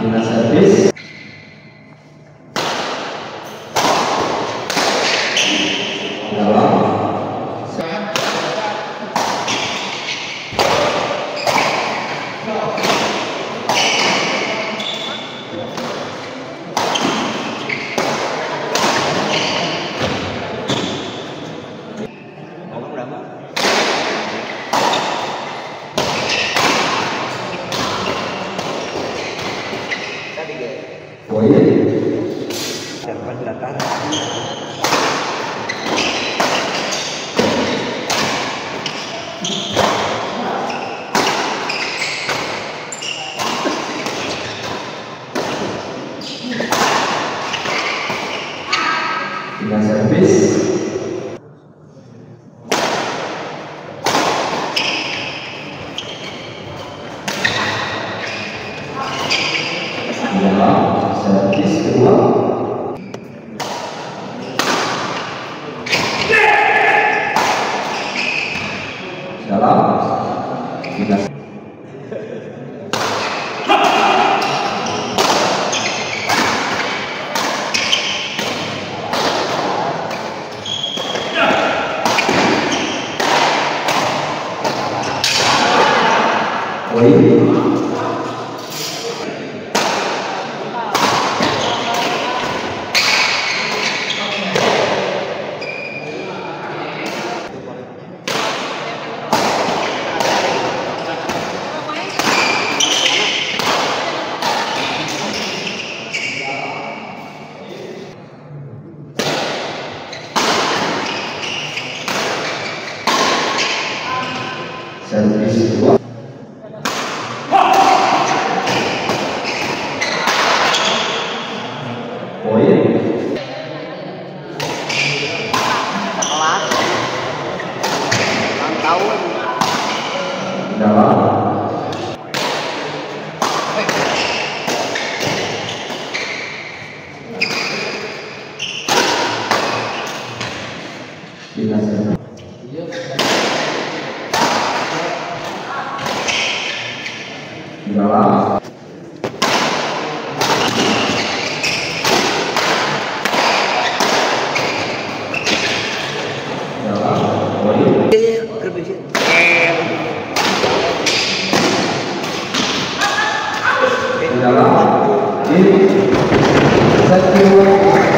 Buenas tardes. Trabajo. Oh iya. iya. Datang. Servis. quý vị Service 2 dalam dalam dalam ながら、えー、先ど